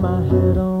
my head on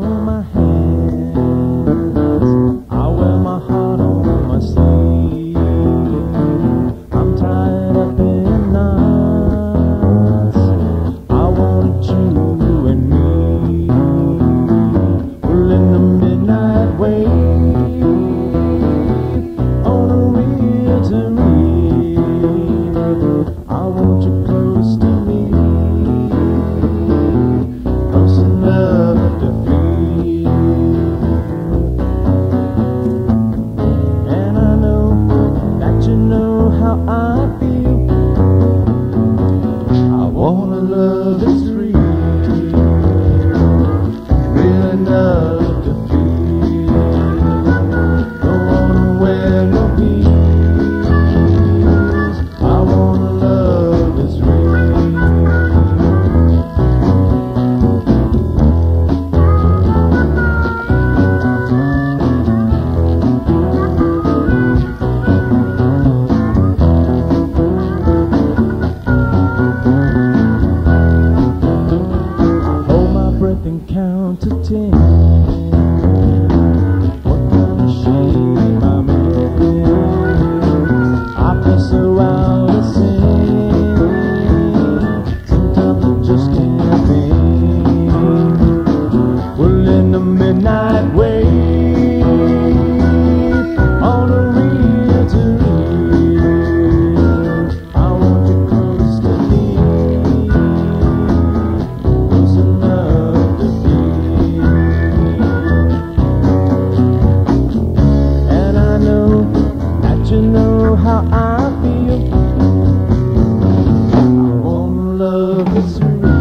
know how I feel. I wanna love this real. mess around. Sometimes it just can't be. In the midnight how I feel. I wanna love this real.